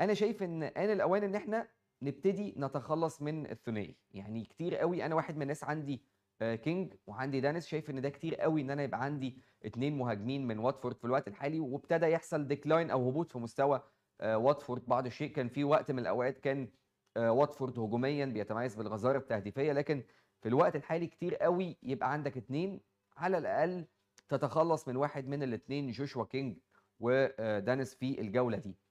أنا شايف إن آن الأوان إن إحنا نبتدي نتخلّص من الثنائي، يعني كتير قوي أنا واحد من الناس عندي آه، كينج وعندي دينيس شايف إن ده كتير قوي إن أنا يبقى عندي اثنين مهاجمين من واتفورد في الوقت الحالي، وابتدى يحصل decline أو هبوط في مستوى آه، واتفورد بعض الشيء، كان في وقت من الأوقات كان آه، واتفورد هجوميًا بيتميز بالغزارة التهديفية، لكن في الوقت الحالي كتير قوي يبقى عندك اثنين على الأقل تتخلّص من واحد من الاتنين جوشوا كينج ودانس في الجولة دي.